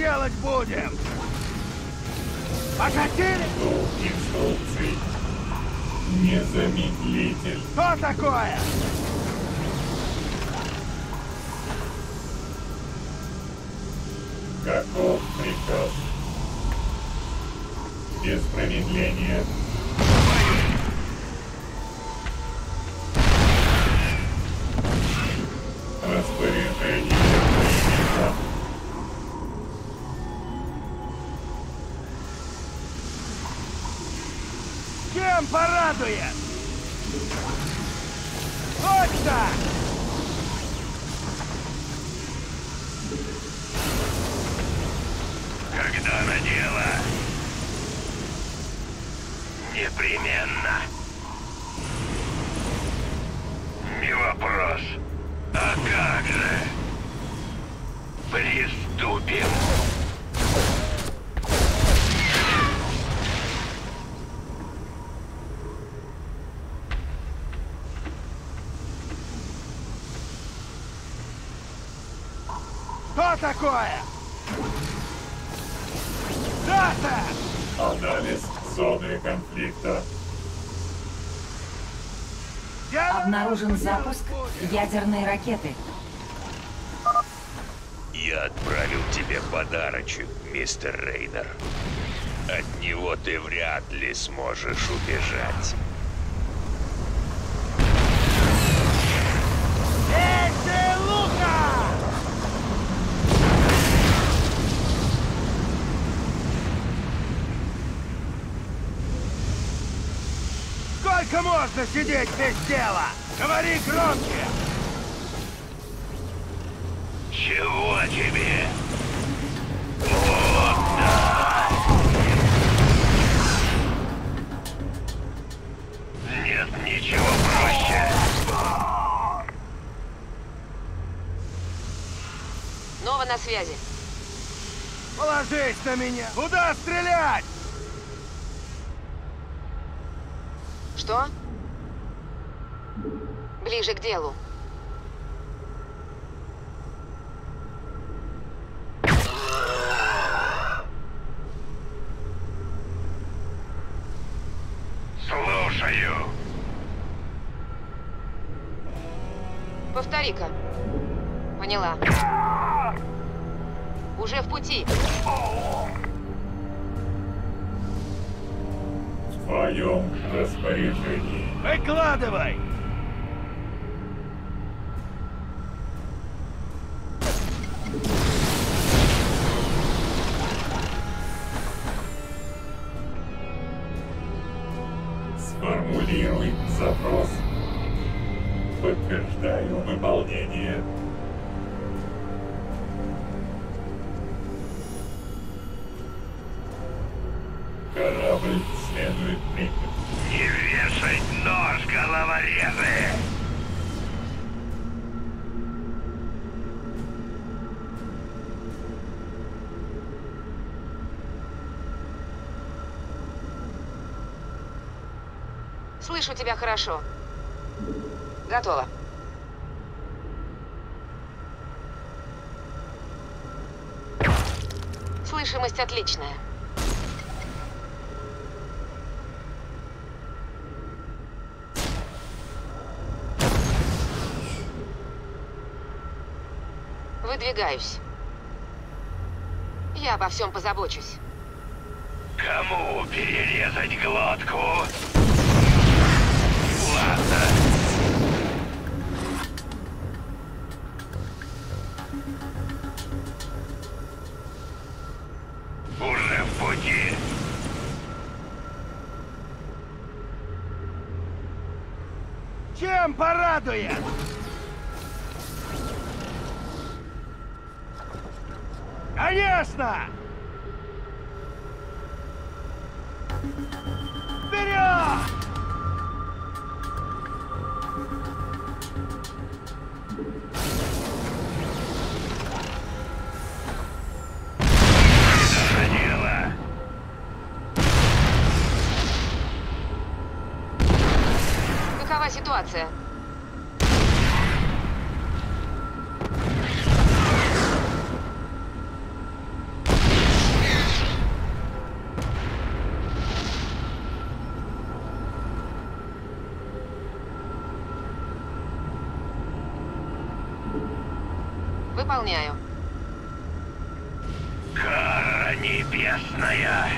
Делать будем! Покатили? Инструкций. Незамедлитель. Что такое? Каков приказ? Без промедления. Порадует? Точно! Когда на дело? Непременно. Не вопрос. А как же? Приступим. Что такое? Дата! Анализ зоны конфликта. Воронку запуск ядерной ракеты. Я отправил тебе подарочек, мистер Рейнер. От него ты вряд ли сможешь убежать. Сколько можно сидеть без дела? Говори громче! Чего тебе? Вот да! Нет ничего проще. Нова на связи. Положись на меня! Куда стрелять? Что? Ближе к делу. Головорезы! Слышу тебя хорошо. Готово. Слышимость отличная. Выдвигаюсь. Я обо всем позабочусь. Кому перерезать глотку? Ладно. Выполняю. Кара небесная!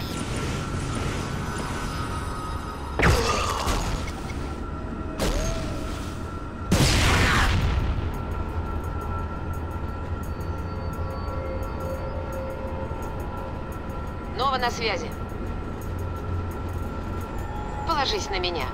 Нова на связи. Положись на меня.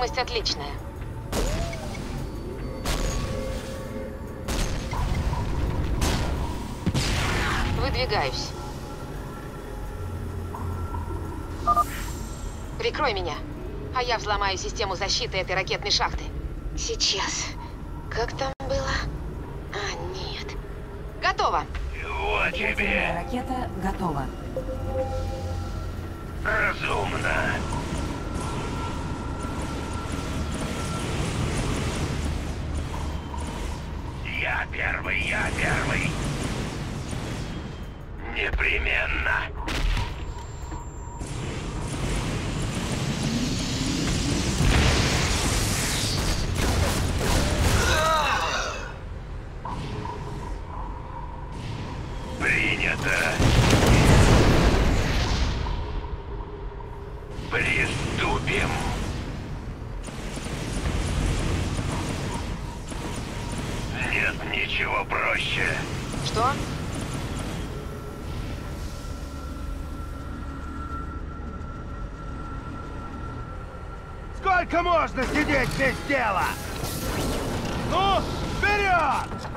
Слышимость отличная. Выдвигаюсь. Прикрой меня, а я взломаю систему защиты этой ракетной шахты. Сейчас. Как там было? А, нет. Готово. Вот тебе Ракета готова. разумно. Я первый, я первый. Непременно. Принято. Сколько можно сидеть без дела? Ну, вперед!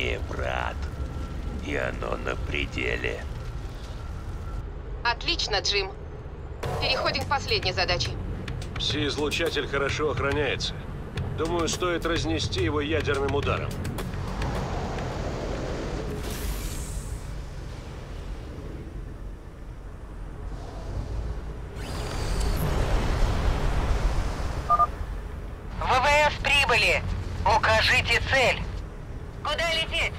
Терпение, брат. И оно на пределе. Отлично, Джим. Переходим к последней задаче. Пси-излучатель хорошо охраняется. Думаю, стоит разнести его ядерным ударом. ВВС прибыли! Укажите цель! Куда лететь?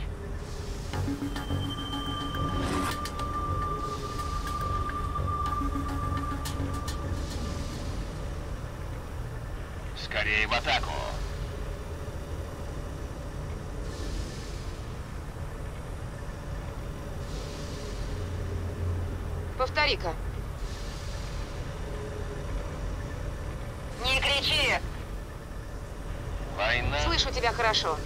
Скорее в атаку. Повтори-ка. Не кричи! Война. Слышу тебя хорошо.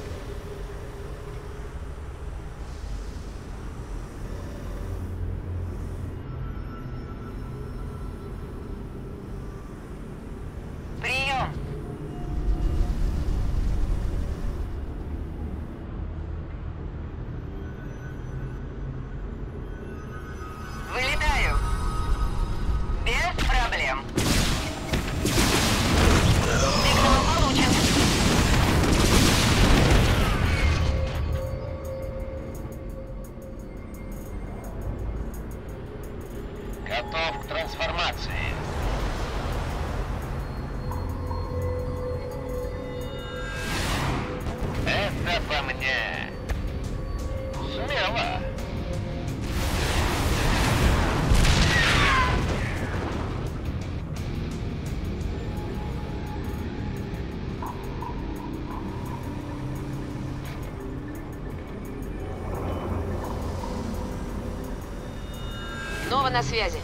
На связи.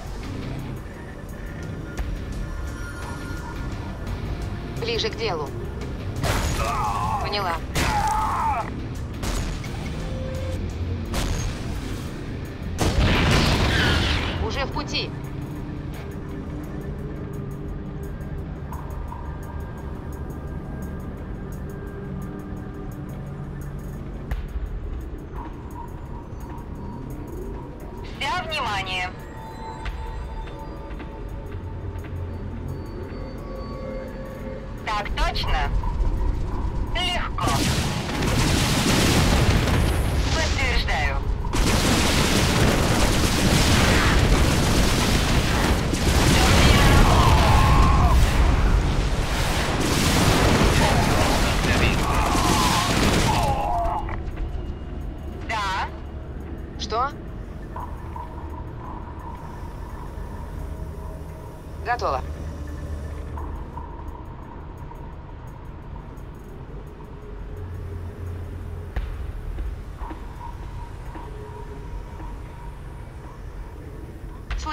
Ближе к делу. Поняла. Уже в пути.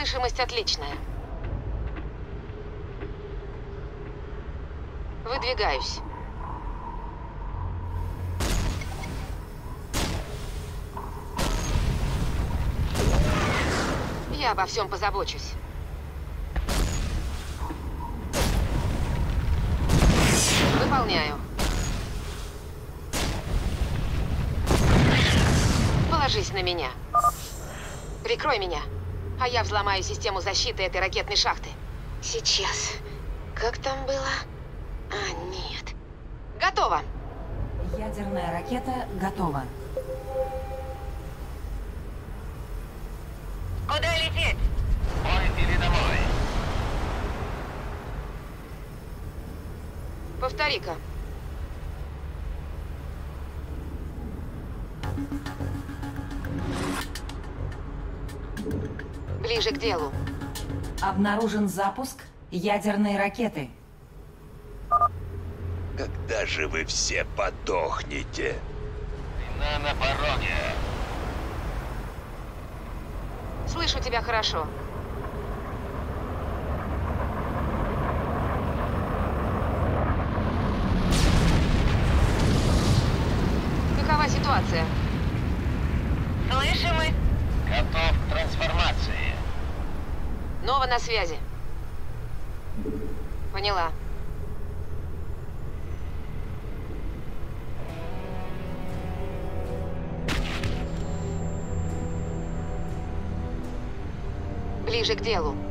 Слышимость отличная. Выдвигаюсь. Я обо всем позабочусь. Выполняю. Положись на меня. Прикрой меня, я взломаю систему защиты этой ракетной шахты. Сейчас. Как там было? А, нет. Готово. Ядерная ракета готова. куда лететь? Мой или домой? Повтори-ка. Ближе к делу. Обнаружен запуск ядерной ракеты. Когда же вы все подохнете? На пороге. Слышу тебя хорошо. Какова ситуация? Слышимы? Готов к трансформации. Нова на связи. Поняла. Ближе к делу.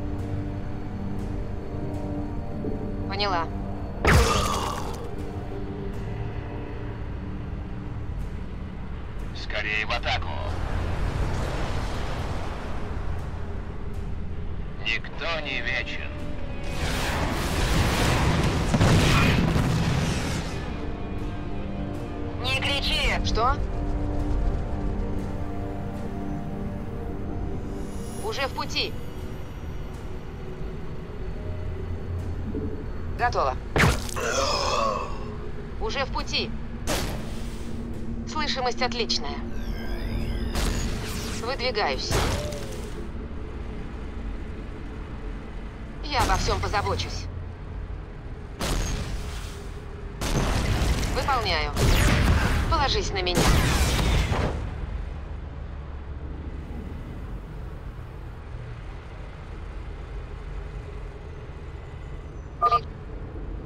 Слышимость отличная. Выдвигаюсь. Я обо всем позабочусь. Выполняю. Положись на меня.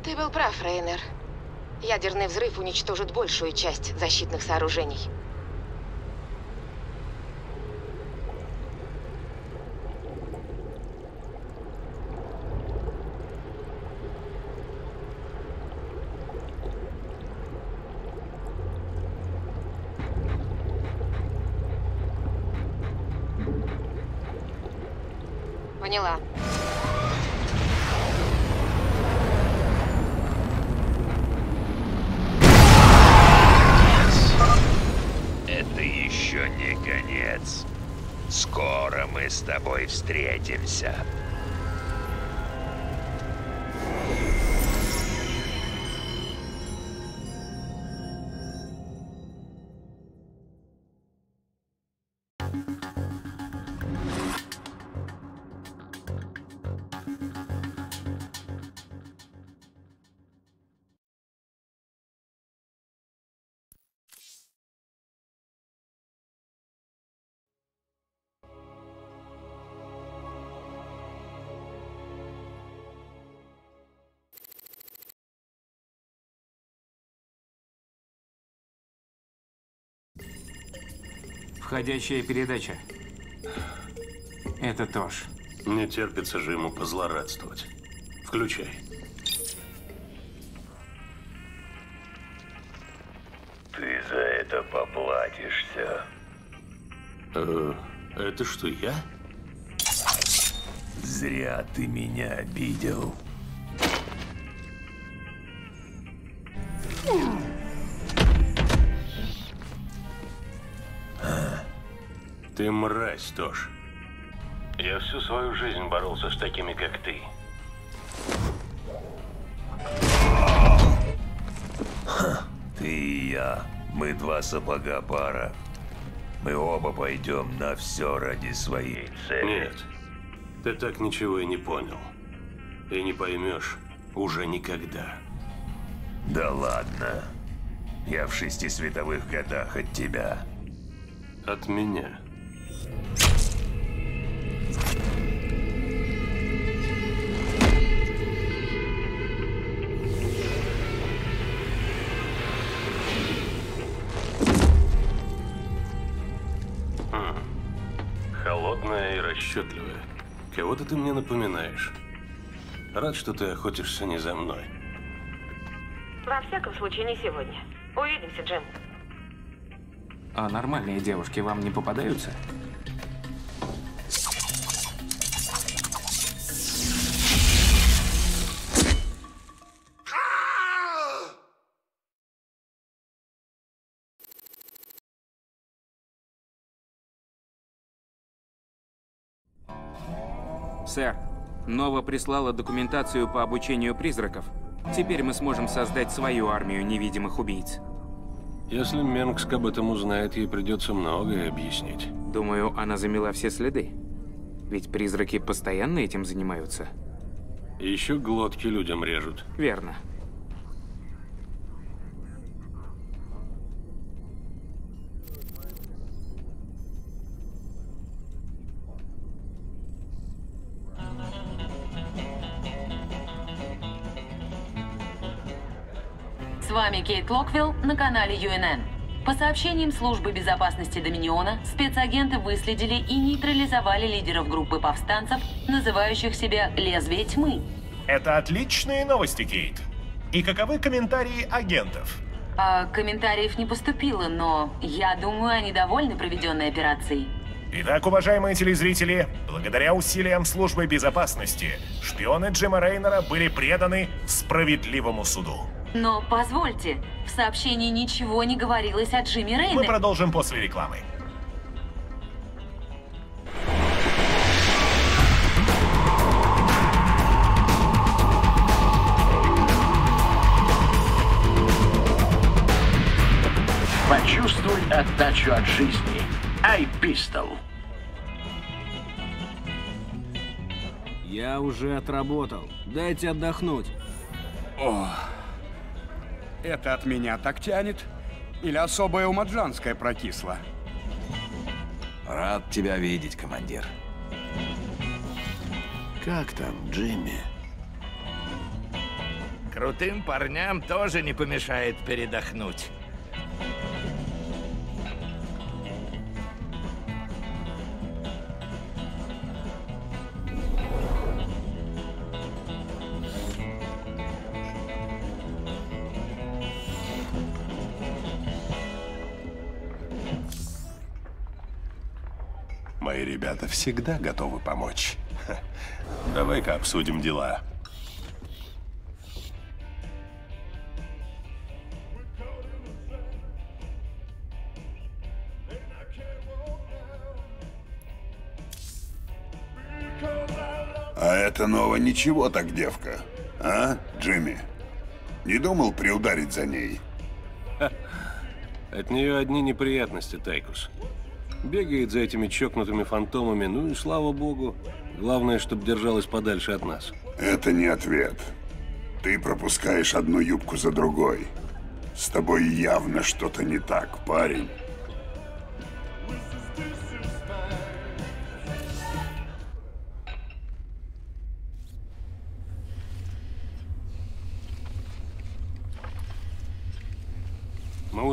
Ты был прав, Рейнер. Ядерный взрыв уничтожит большую часть защитных сооружений. objectives, sir. Входящая передача. Это тоже. Не терпится же ему позлорадствовать. Включай. Ты за это поплатишься. Э, это что, я? Зря ты меня обидел. Ты мразь, Тош. Я всю свою жизнь боролся с такими, как ты. Ты и я, мы два сапога пара. Мы оба пойдем на все ради своей цели. Нет, ты так ничего и не понял. И не поймешь уже никогда. Да ладно. Я в шести световых годах от тебя. От меня. Холодная и расчетливая. Кого-то ты мне напоминаешь. Рад, что ты охотишься не за мной. Во всяком случае, не сегодня. Увидимся, Джим. А нормальные девушки вам не попадаются? Сэр, Нова прислала документацию по обучению призраков. Теперь мы сможем создать свою армию невидимых убийц. Если Менгск об этом узнает, ей придется многое объяснить. Думаю, она замела все следы. Ведь призраки постоянно этим занимаются. Еще глотки людям режут. Верно. Кейт Локвилл на канале UNN. По сообщениям службы безопасности Доминиона, спецагенты выследили и нейтрализовали лидеров группы повстанцев, называющих себя «Лезвие тьмы». Это отличные новости, Кейт. И каковы комментарии агентов? А, комментариев не поступило, но я думаю, они довольны проведенной операцией. Итак, уважаемые телезрители, благодаря усилиям службы безопасности, шпионы Джима Рейнера были преданы справедливому суду. Но позвольте, в сообщении ничего не говорилось о Джимми Мы Рейнере. продолжим после рекламы. Почувствуй отдачу от жизни. iPistol. Я уже отработал. Дайте отдохнуть. О, это от меня так тянет? Или особая умаджанская прокисла? Рад тебя видеть, командир. Как там, Джимми? Крутым парням тоже не помешает передохнуть. Мои ребята всегда готовы помочь. Давай-ка обсудим дела. А это Нова ничего так девка, а, Джимми? Не думал приударить за ней? От нее одни неприятности, Тайкус. Бегает за этими чокнутыми фантомами, ну и слава богу. Главное, чтобы держалась подальше от нас. Это не ответ. Ты пропускаешь одну юбку за другой. С тобой явно что-то не так, парень.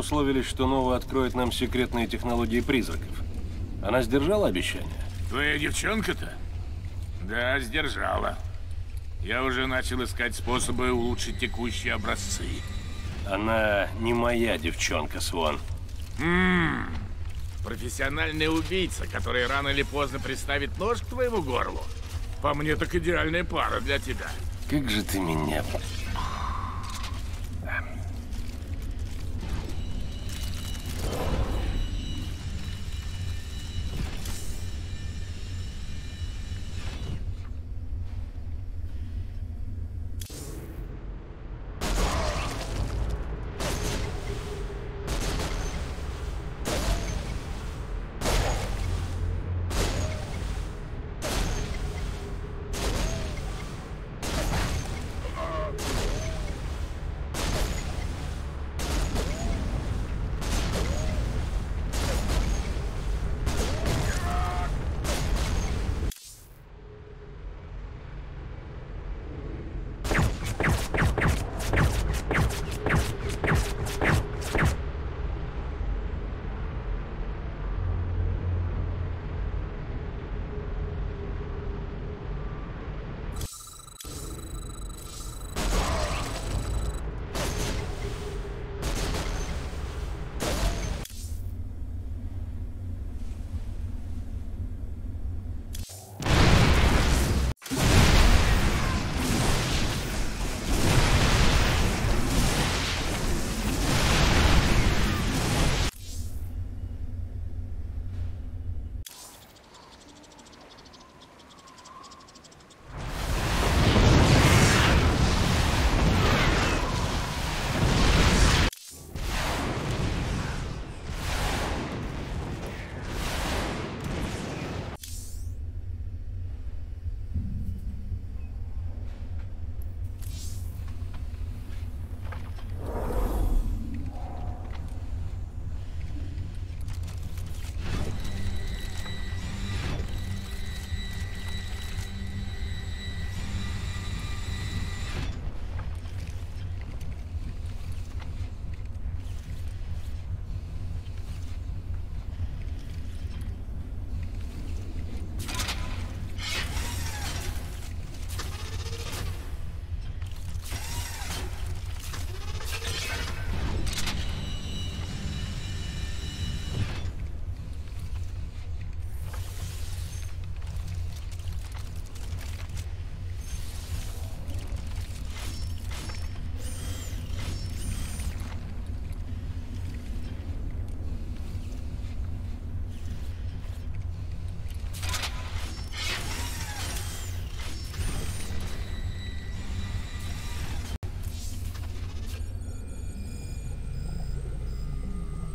Условились, что Нова откроет нам секретные технологии призраков. Она сдержала обещание? Твоя девчонка-то? Да, сдержала. Я уже начал искать способы улучшить текущие образцы. Она не моя девчонка, Свон. Ммм, профессиональный убийца, который рано или поздно приставит нож к твоему горлу. По мне, так идеальная пара для тебя. Как же ты меня...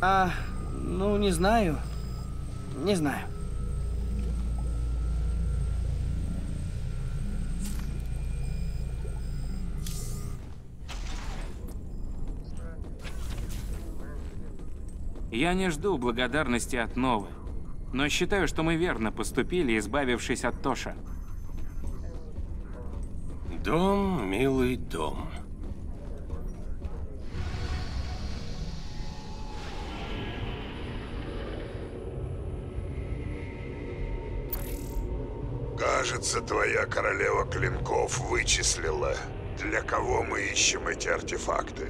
А, ну, не знаю. Не знаю. Я не жду благодарности от Новы, но считаю, что мы верно поступили, избавившись от Тоша. Дом, милый дом. Кажется, твоя королева клинков вычислила, для кого мы ищем эти артефакты.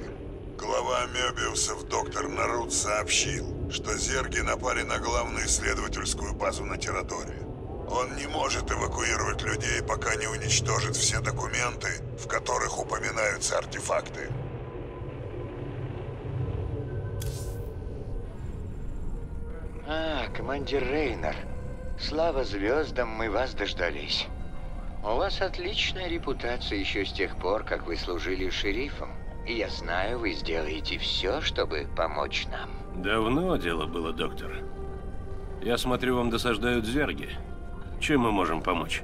Глава Мёбиусов доктор Нарут сообщил, что зерги напали на главную исследовательскую базу на Тираторе. Он не может эвакуировать людей, пока не уничтожит все документы, в которых упоминаются артефакты. А, командир Рейнер. Слава звездам, мы вас дождались. У вас отличная репутация еще с тех пор, как вы служили шерифом. И я знаю, вы сделаете все, чтобы помочь нам. Давно дело было, доктор. Я смотрю, вам досаждают зерги. Чем мы можем помочь?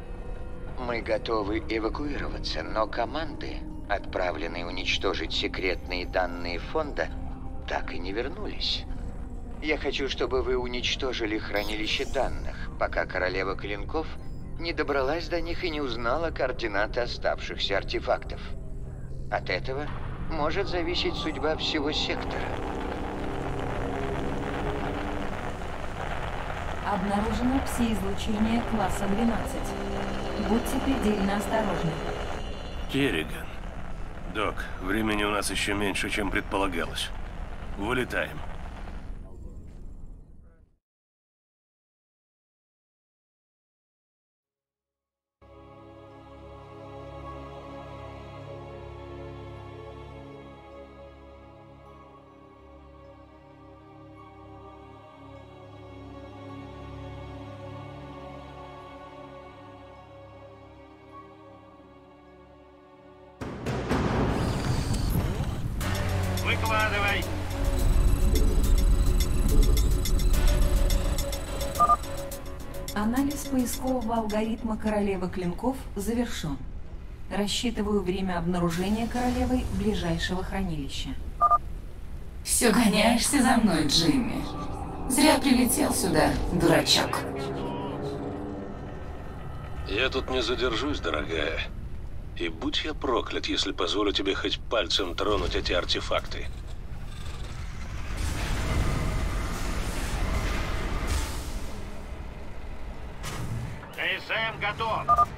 Мы готовы эвакуироваться, но команды, отправленные уничтожить секретные данные фонда, так и не вернулись. Я хочу, чтобы вы уничтожили хранилище данных, пока королева клинков не добралась до них и не узнала координаты оставшихся артефактов. От этого может зависеть судьба всего сектора. Обнаружено пси-излучение класса 12. Будьте предельно осторожны. Керриган. Док, времени у нас еще меньше, чем предполагалось. Вылетаем. Поискового алгоритма королевы клинков завершен. Рассчитываю время обнаружения королевой ближайшего хранилища. Все гоняешься за мной, Джимми. Зря прилетел сюда, дурачок. Я тут не задержусь, дорогая. И будь я проклят, если позволю тебе хоть пальцем тронуть эти артефакты. Готов.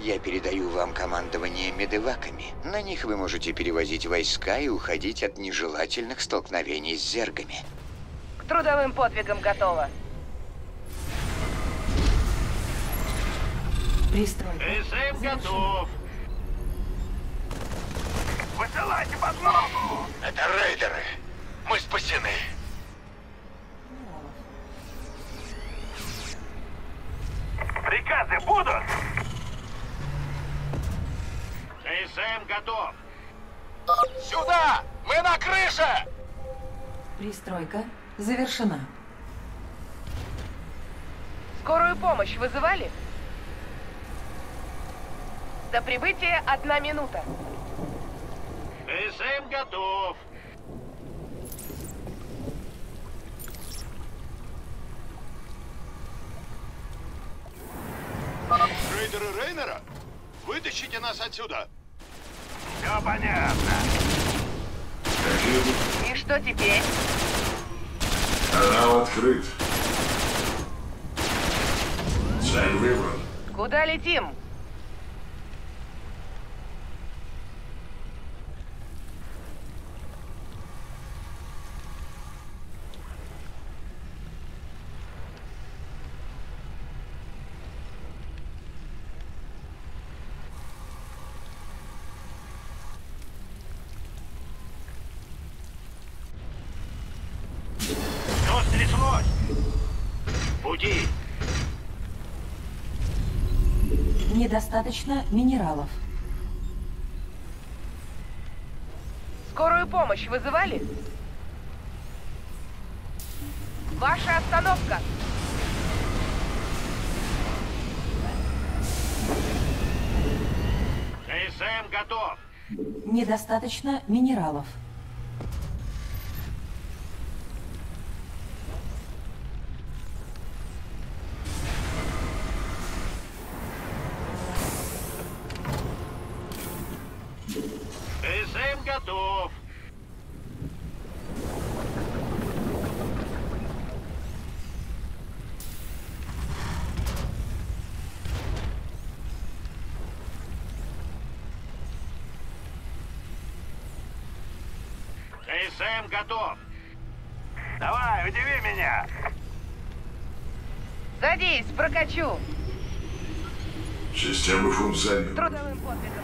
Я передаю вам командование медеваками. На них вы можете перевозить войска и уходить от нежелательных столкновений с зергами. К трудовым подвигам готово. Пристройка. КСМ готов. Высылайте подмогу! Это рейдеры. Мы спасены. Приказы будут? КСМ готов. Сюда! Мы на крыше! Пристройка завершена. Скорую помощь вызывали? До прибытия одна минута. КСМ готов. Рейдеры Рейнера? Вытащите нас отсюда! Все понятно. И что теперь? Канал открыт. Цель выбран. Куда летим? Что стряслось? Пути. Недостаточно минералов. Скорую помощь вызывали? Ваша остановка. КСМ готов. Недостаточно минералов. КСМ готов. КСМ готов. Давай, удиви меня. Садись, прокачу. Система функционирует. Трудовым подвигом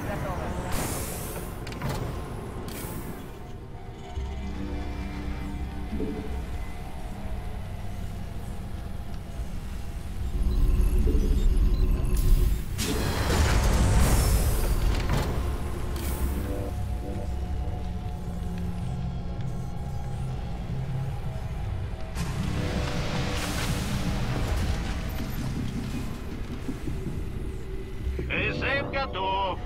готов.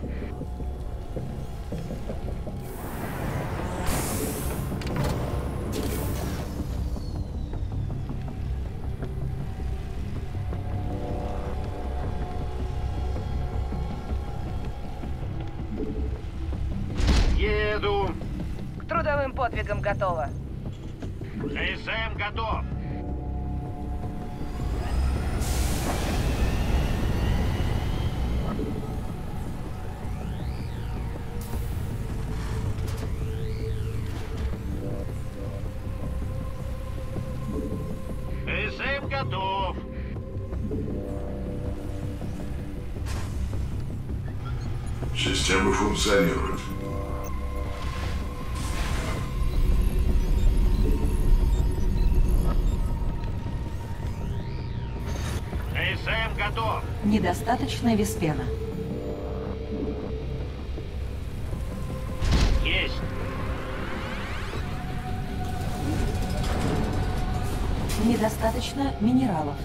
Еду. К трудовым подвигам готово. КСМ готов. Система функционирует. СМ готов. Недостаточно виспена. Есть. Недостаточно минералов.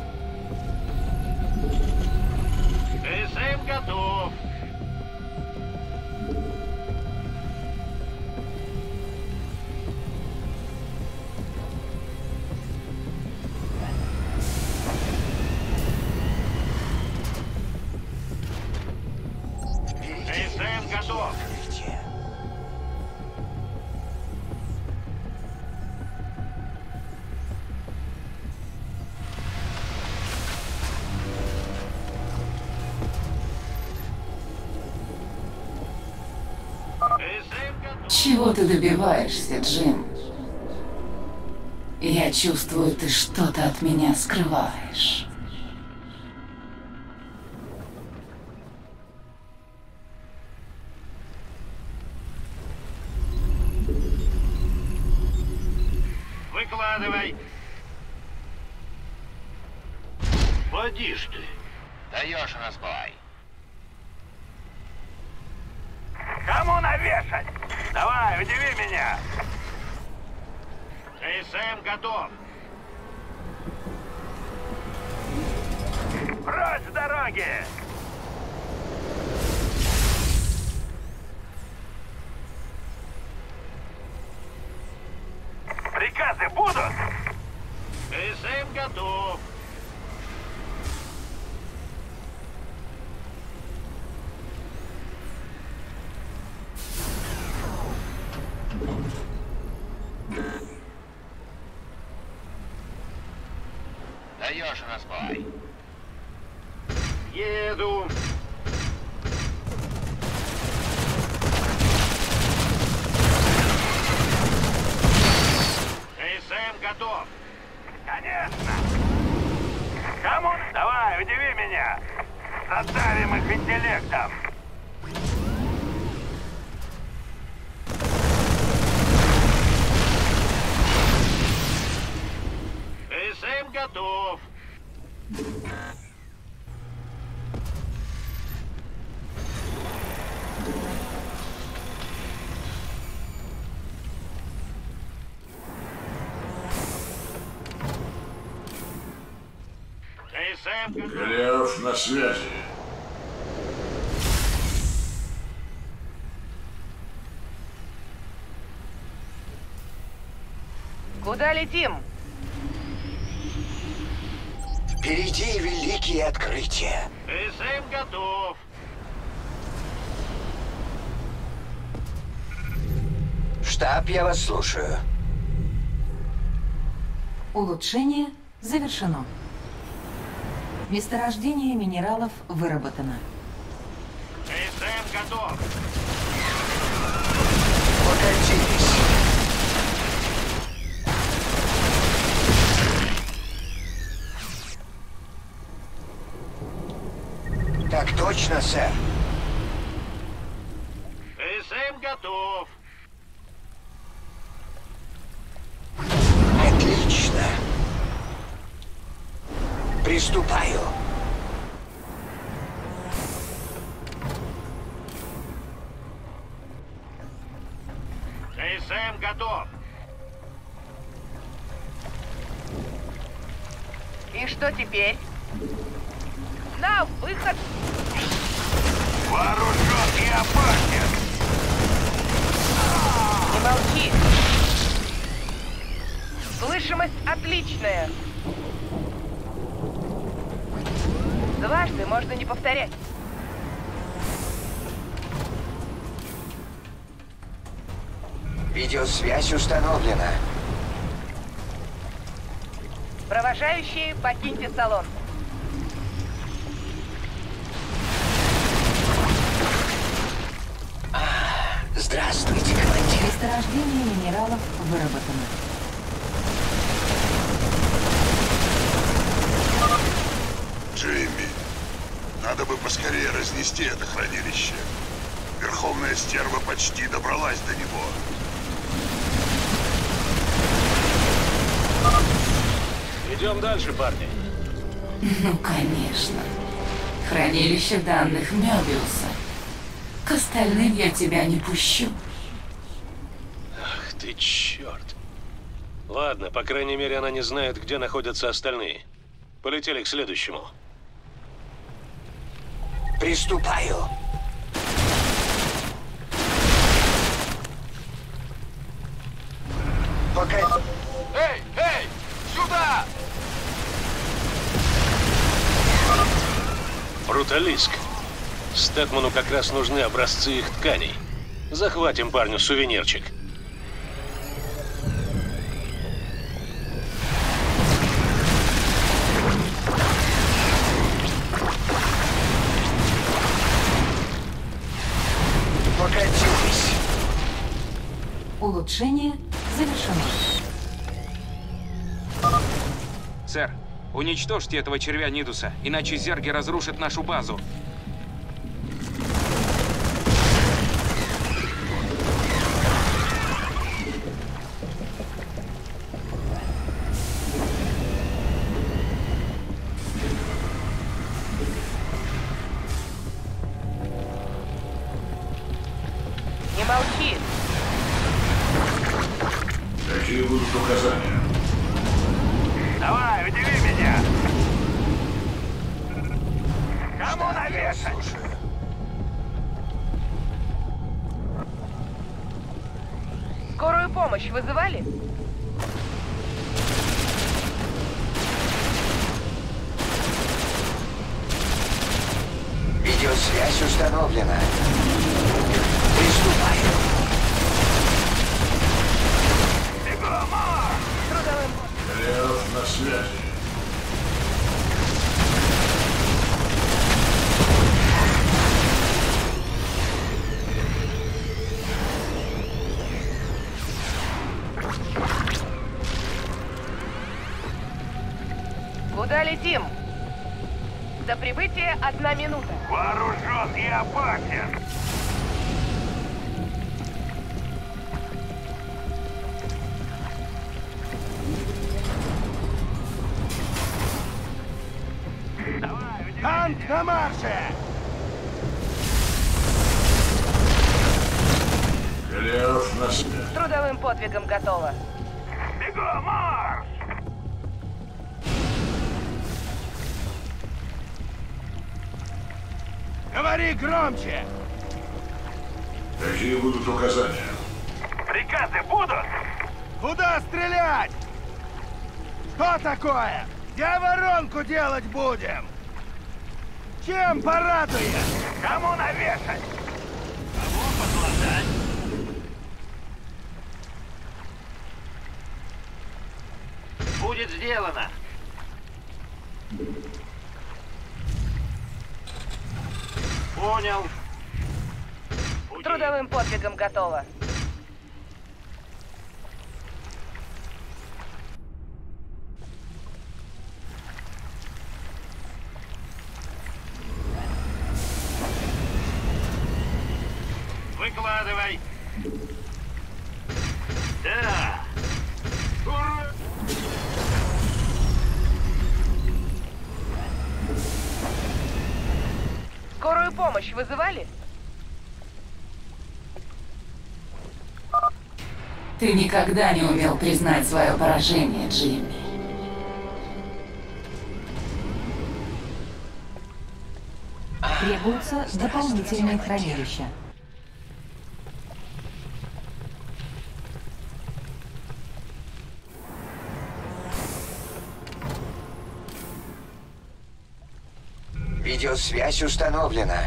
Чего ты добиваешься, Джим? Я чувствую, ты что-то от меня скрываешь. Выкладывай. Поди ж ты. Даешь разбой. Кому навешать? Давай, удиви меня. КСМ готов. Прочь с дороги! Приказы будут? КСМ готов. Даешь разбой. Еду. КСМ готов. Конечно. Кому? Давай, удиви меня. Задавим их интеллектом. КСМ готов. КСМ готов. Голиаф на связи. Куда летим? Впереди великие открытия. КСМ готов. Штаб, я вас слушаю. Улучшение завершено. Месторождение минералов выработано. КСМ готов. Покатились. Так точно, сэр. И Провожающие, покиньте салон. Здравствуйте, командир. Месторождение минералов выработано. Джимми, надо бы поскорее разнести это хранилище. Верховная стерва почти добралась до него. Идем дальше, парни. Ну, конечно. Хранилище данных Мёбиуса. К остальным я тебя не пущу. Ах ты черт. Ладно, по крайней мере, она не знает, где находятся остальные. Полетели к следующему. Приступаю. Пока... Бруталиск. Стэкману как раз нужны образцы их тканей. Захватим парню сувенирчик. Покатились. Улучшение завершено. Сэр, уничтожьте этого червя Нидуса, иначе зерги разрушат нашу базу. Одна минута. Громче! Какие будут указания? Приказы будут? Куда стрелять? Что такое? Где воронку делать будем? Чем порадуем? Кому навешать? Кого подлатать? Будет сделано. Понял. Трудовым подвигом готово. Выкладывай. Да. Ура! Скорую помощь вызывали? Ты никогда не умел признать свое поражение, Джимми. Требуются дополнительные хранилища. Видеосвязь установлена.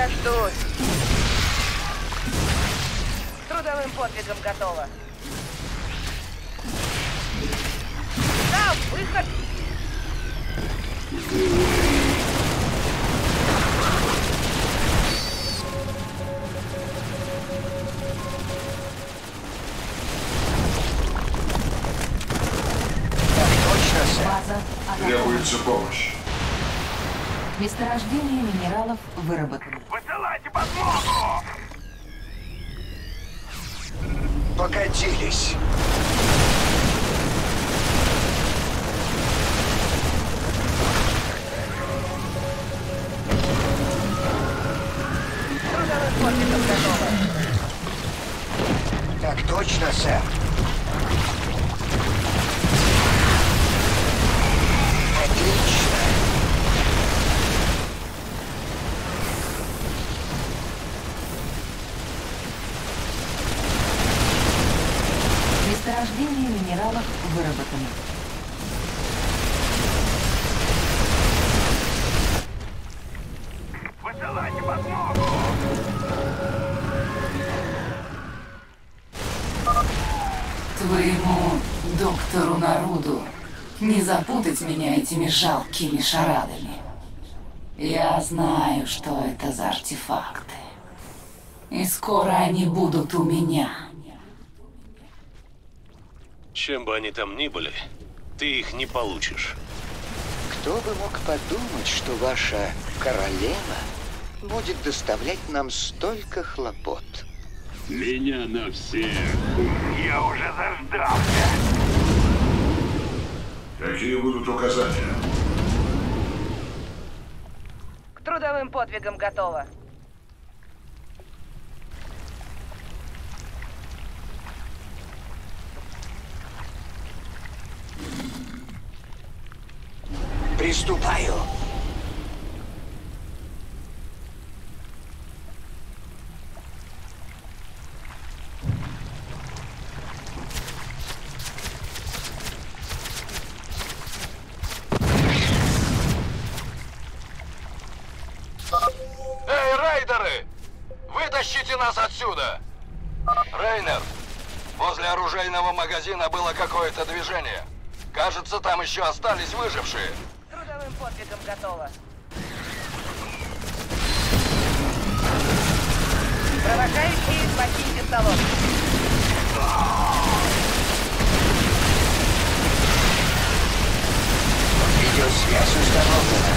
Дождусь. Трудовым подвигом готово. Да, выход! База Требуется помощь. Месторождение минералов выработано. Высылайте подмогу! Покатились. Так точно, сэр. Запутать меня этими жалкими шарадами. Я знаю, что это за артефакты. И скоро они будут у меня. Чем бы они там ни были, ты их не получишь. Кто бы мог подумать, что ваша королева будет доставлять нам столько хлопот? Меня на всех. Я уже заждался. Какие будут указания? К трудовым подвигам готово. Приступаю. Эй, рейдеры! Вытащите нас отсюда! Рейнер, возле оружейного магазина было какое-то движение. Кажется, там еще остались выжившие. Трудовым подвигом готово. Провожающие, покиньте салон. Видеосвязь установлена.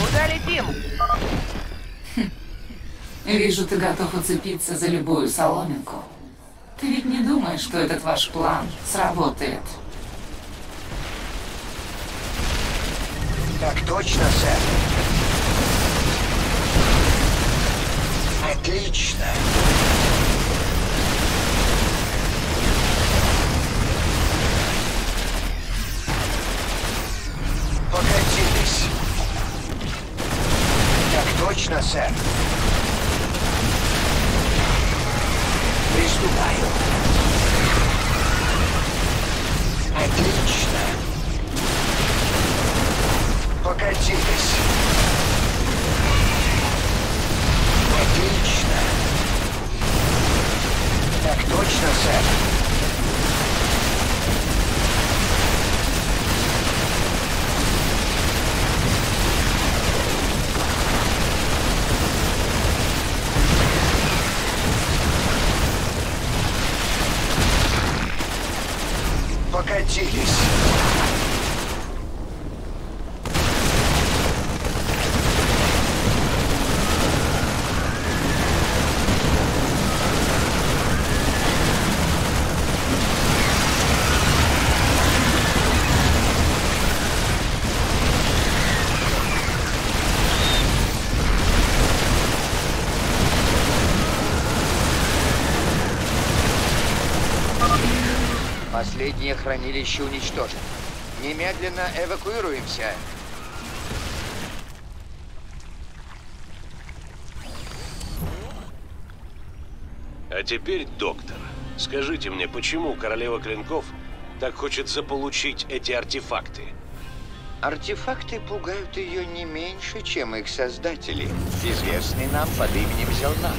Куда летим? Вижу, ты готов уцепиться за любую соломинку. Ты ведь не думаешь, что этот ваш план сработает? Так точно, сэр. Отлично. Покатились. Так точно, сэр. Приступаю. Отлично. Покатились. Отлично. Так точно, сэр. Хранилище уничтожено. Немедленно эвакуируемся. А теперь, доктор, скажите мне, почему королева клинков так хочет заполучить эти артефакты? Артефакты пугают ее не меньше, чем их создатели, известный нам под именем Зелна.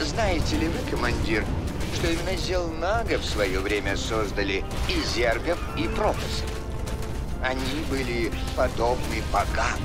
Знаете ли вы, командир, что именно Зелнага в свое время создали и зергов, и протосов? Они были подобны богам.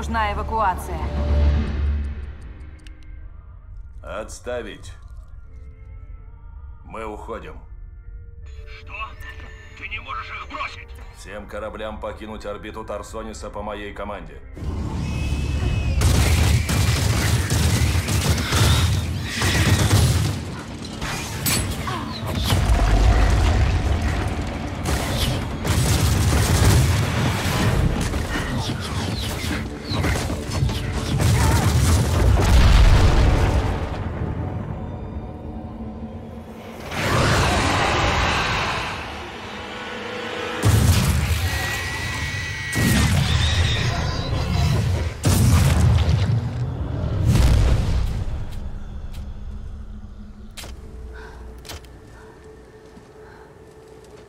Нужна эвакуация. Отставить. Мы уходим. Что? Ты не можешь их бросить? Всем кораблям покинуть орбиту Тарсониса по моей команде.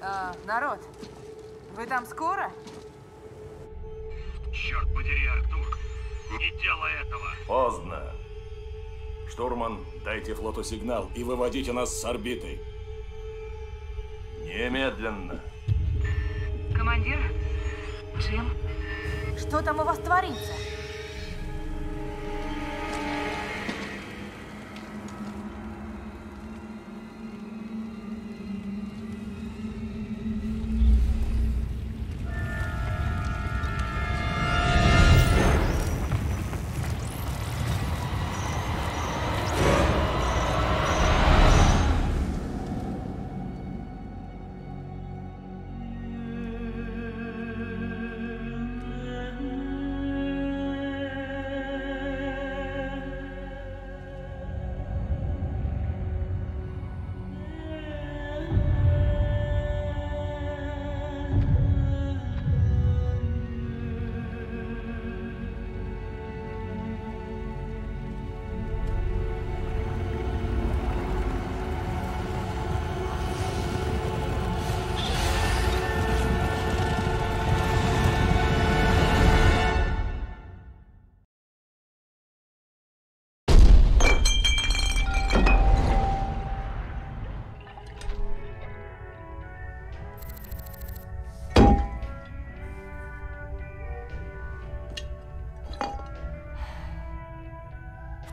А, народ, вы там скоро? Черт подери, Артур. Не делай этого. Поздно. Штурман, дайте флоту сигнал и выводите нас с орбиты. Немедленно. Командир? Джим? Что там у вас творится?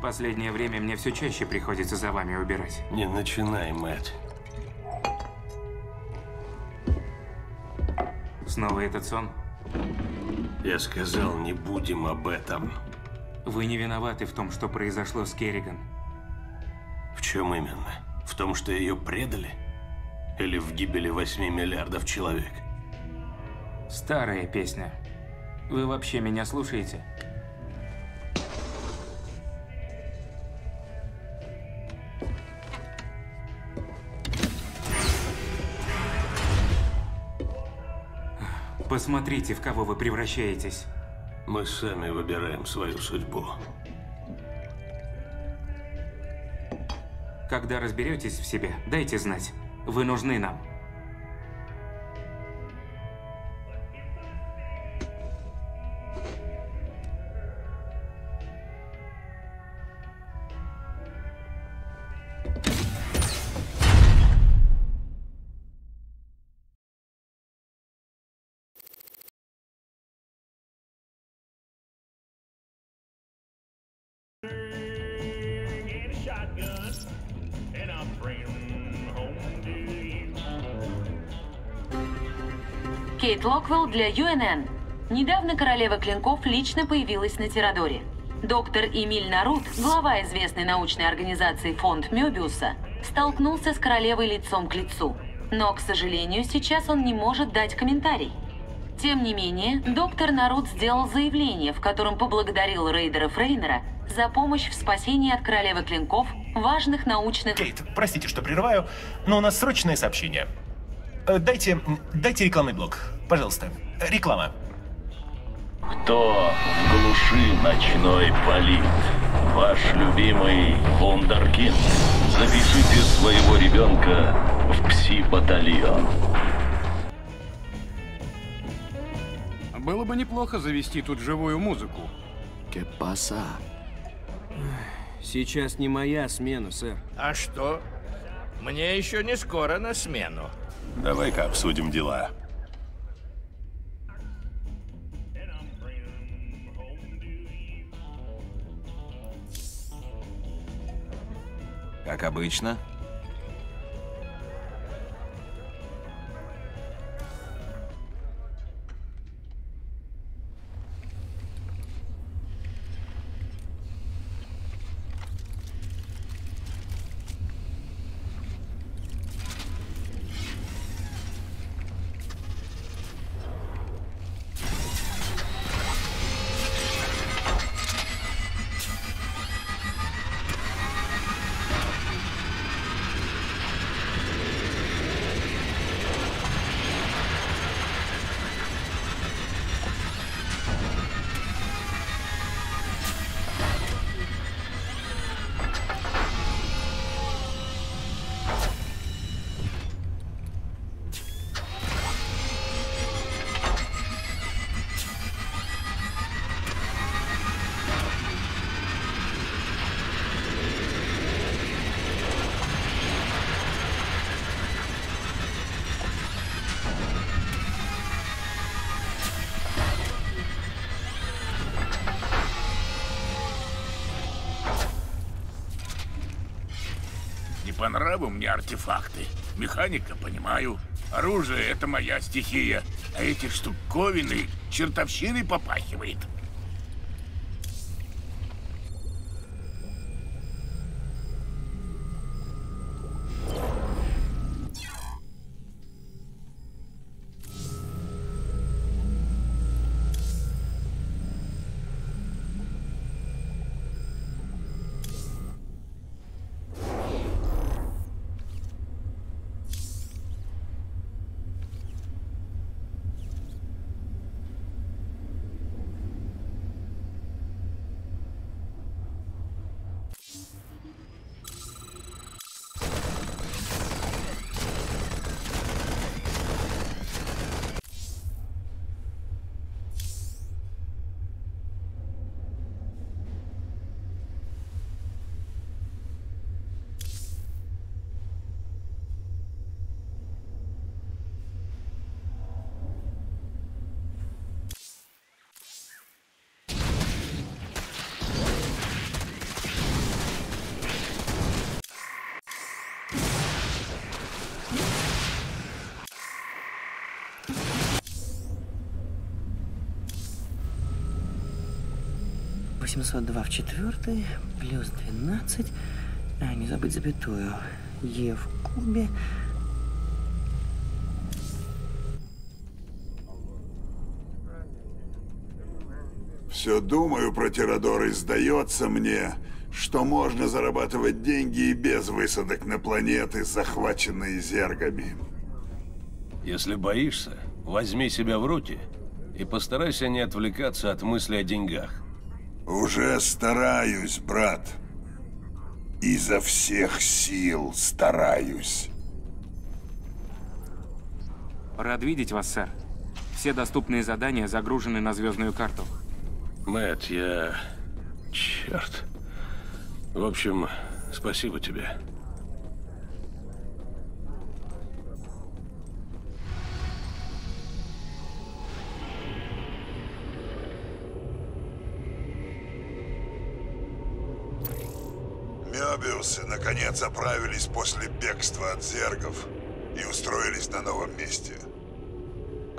Последнее время мне все чаще приходится за вами убирать. Не начинай, Мэтт. Снова этот сон? Я сказал, не будем об этом. Вы не виноваты в том, что произошло с Керриган. В чем именно? В том, что ее предали? Или в гибели 8 миллиардов человек? Старая песня. Вы вообще меня слушаете? Посмотрите, в кого вы превращаетесь. Мы сами выбираем свою судьбу. Когда разберетесь в себе, дайте знать. Вы нужны нам. Для UNN. Недавно королева клинков лично появилась на Тирадоре. Доктор Эмиль Нарут, глава известной научной организации Фонд Мёбиуса, столкнулся с королевой лицом к лицу. Но, к сожалению, сейчас он не может дать комментарий. Тем не менее, доктор Нарут сделал заявление, в котором поблагодарил рейдера Фрейнера за помощь в спасении от королевы клинков важных научных... Кейт, простите, что прерываю, но у нас срочное сообщение. Э, Дайте, дайте рекламный блок, пожалуйста. Реклама. Кто в глуши ночной палит? Ваш любимый Вундеркинд. Запишите своего ребенка в пси-батальон. Было бы неплохо завести тут живую музыку. Кепаса. Сейчас не моя смена, сэр. А что? Мне еще не скоро на смену. Давай-ка обсудим дела. Как обычно. По нраву мне артефакты. Механика, понимаю. Оружие — это моя стихия. А эти штуковины чертовщиной попахивает. Восемьсот два в четвертой плюс двенадцать. А, не забыть запятую. Е в кубе. Все думаю про Тирадор и сдается мне, что можно зарабатывать деньги и без высадок на планеты, захваченные зергами. Если боишься, возьми себя в руки и постарайся не отвлекаться от мысли о деньгах. Уже стараюсь, брат. Изо всех сил стараюсь. Рад видеть вас, сэр. Все доступные задания загружены на звездную карту. Мэтт, я... Черт. В общем, спасибо тебе. Мёбиусы наконец оправились после бегства от зергов и устроились на новом месте.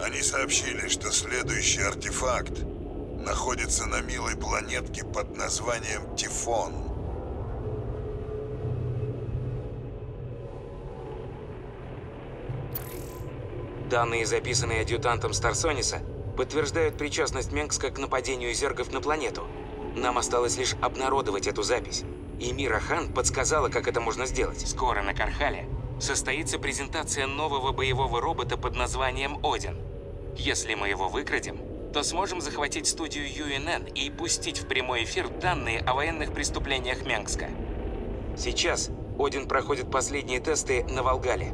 Они сообщили, что следующий артефакт находится на милой планетке под названием Тифон. Данные, записанные адъютантом Старсониса, подтверждают причастность Менгска к нападению зергов на планету. Нам осталось лишь обнародовать эту запись. И Мира Хан подсказала, как это можно сделать. Скоро на Кархале состоится презентация нового боевого робота под названием Один. Если мы его выкрадем, то сможем захватить студию UNN и пустить в прямой эфир данные о военных преступлениях Менгска. Сейчас Один проходит последние тесты на Волгале.